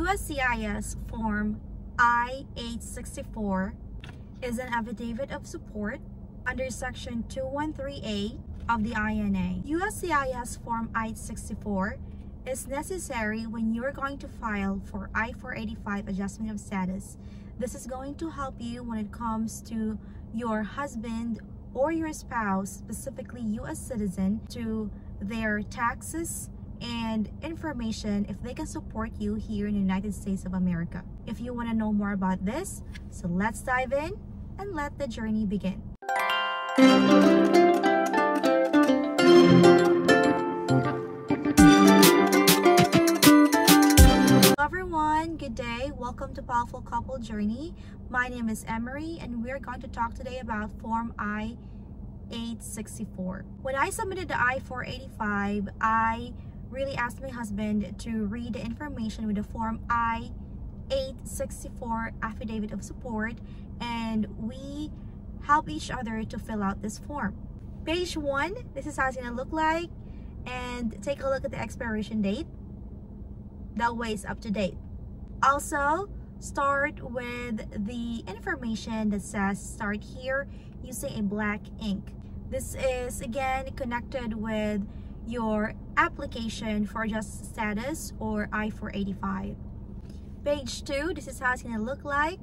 USCIS Form I-864 is an affidavit of support under Section 213A of the INA. USCIS Form I-864 is necessary when you're going to file for I-485 adjustment of status. This is going to help you when it comes to your husband or your spouse, specifically U.S. citizen, to their taxes and information if they can support you here in the United States of America. If you want to know more about this, so let's dive in and let the journey begin. Hello everyone, good day. Welcome to POWELLful Couple Journey. My name is Emmary and we're going to talk today about Form I-864. When I submitted the I-485, I really asked my husband to read the information with the Form I-864 Affidavit of Support and we help each other to fill out this form. Page 1, this is how it's going to look like and take a look at the expiration date. That way it's up to date. Also, start with the information that says start here using a black ink. This is again connected with your application for just status or I-485. Page 2, this is how it's going to look like.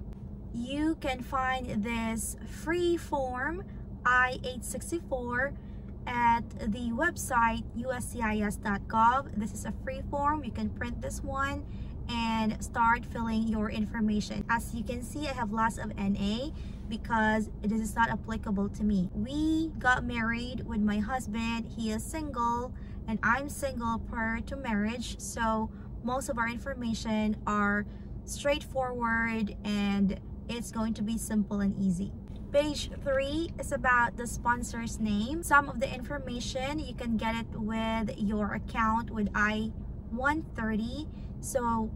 You can find this free form I-864 at the website uscis.gov. This is a free form. You can print this one and start filling your information. As you can see, I have lots of NA because this is not applicable to me. We got married with my husband. He is single and I'm single prior to marriage. So most of our information are straightforward and it's going to be simple and easy. Page 3 is about the sponsor's name. Some of the information, you can get it with your account with I-130. So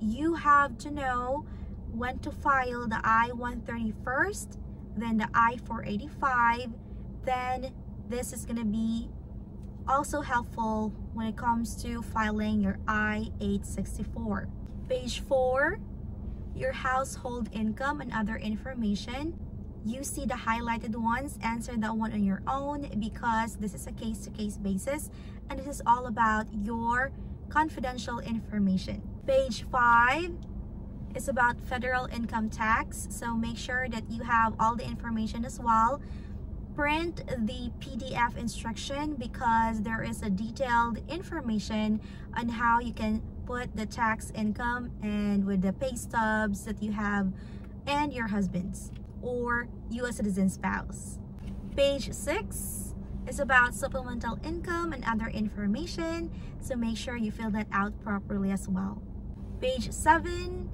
you have to know when to file the I-130 first, then the I-485, then this is going to be also helpful when it comes to filing your I-864. Page 4, your household income and other information you see the highlighted ones answer that one on your own because this is a case-to-case -case basis and this is all about your confidential information page 5 is about federal income tax so make sure that you have all the information as well print the PDF instruction because there is a detailed information on how you can put the tax income and with the pay stubs that you have and your husband's or U.S. citizen spouse. Page 6 is about supplemental income and other information, so make sure you fill that out properly as well. Page 7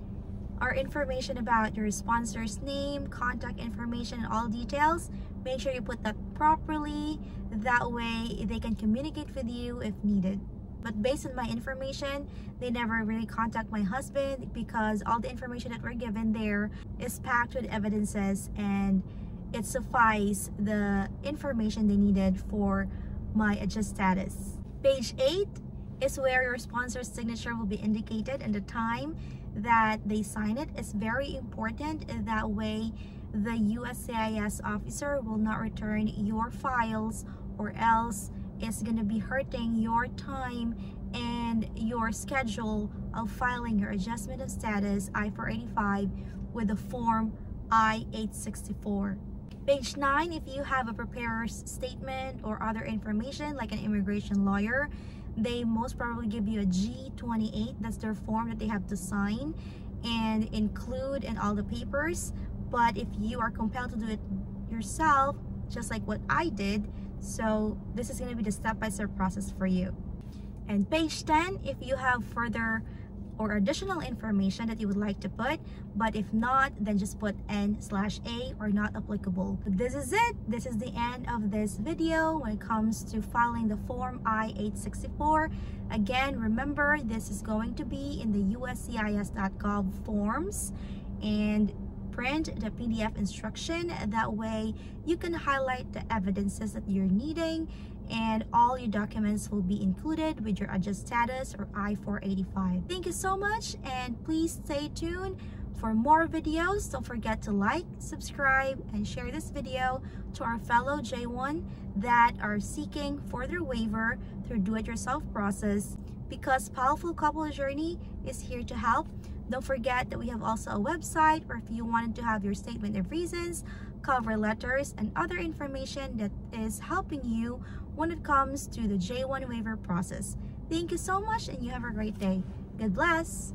are information about your sponsor's name, contact information, and all details. Make sure you put that properly. That way they can communicate with you if needed but based on my information they never really contact my husband because all the information that we're given there is packed with evidences and it suffice the information they needed for my adjust status page 8 is where your sponsor's signature will be indicated and the time that they sign it is very important that way the USCIS officer will not return your files or else it's going to be hurting your time and your schedule of filing your adjustment of status I-485 with the form I-864. Page 9, if you have a preparer's statement or other information like an immigration lawyer, they most probably give you a G28. That's their form that they have to sign and include in all the papers. But if you are compelled to do it yourself, just like what I did, so this is going to be the step-by-step -step process for you. And page 10, if you have further or additional information that you would like to put but if not then just put n slash a or not applicable. But this is it. This is the end of this video when it comes to filing the form i-864 again remember this is going to be in the uscis.gov forms and print the PDF instruction. That way you can highlight the evidences that you're needing and all your documents will be included with your adjust status or I-485. Thank you so much and please stay tuned for more videos. Don't forget to like, subscribe, and share this video to our fellow J1 that are seeking further waiver through do-it-yourself process because POWELLful Couple Journey is here to help. Don't forget that we have also a website where if you wanted to have your statement of reasons, cover letters, and other information that is helping you when it comes to the J1 waiver process. Thank you so much and you have a great day. God bless!